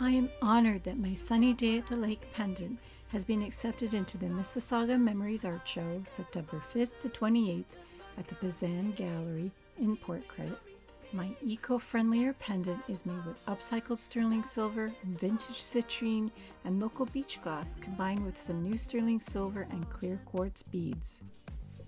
I am honored that my Sunny Day at the Lake pendant has been accepted into the Mississauga Memories Art Show September 5th to 28th at the Pazan Gallery in Port Credit. My eco-friendlier pendant is made with upcycled sterling silver, vintage citrine, and local beach glass combined with some new sterling silver and clear quartz beads.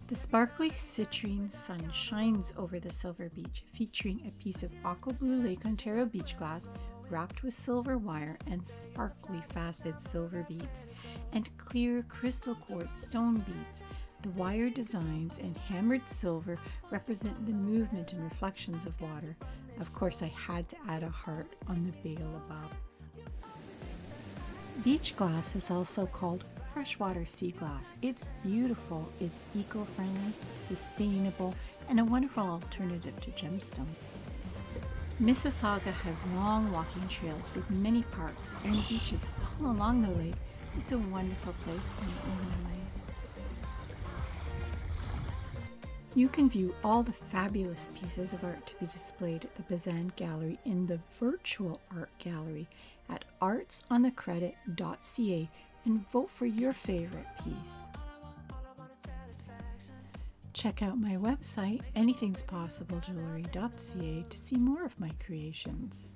The sparkly citrine sun shines over the silver beach, featuring a piece of aqua blue Lake Ontario beach glass wrapped with silver wire and sparkly faceted silver beads, and clear crystal quartz stone beads. The wire designs and hammered silver represent the movement and reflections of water. Of course, I had to add a heart on the bail above. Beach glass is also called freshwater sea glass. It's beautiful, it's eco friendly, sustainable, and a wonderful alternative to gemstone. Mississauga has long walking trails with many parks and beaches all along the lake. It's a wonderful place to make new memories. You can view all the fabulous pieces of art to be displayed at the Pazan Gallery in the virtual art gallery at artsonthecredit.ca and vote for your favorite piece. Check out my website, anythingspossiblejewellery.ca, to see more of my creations.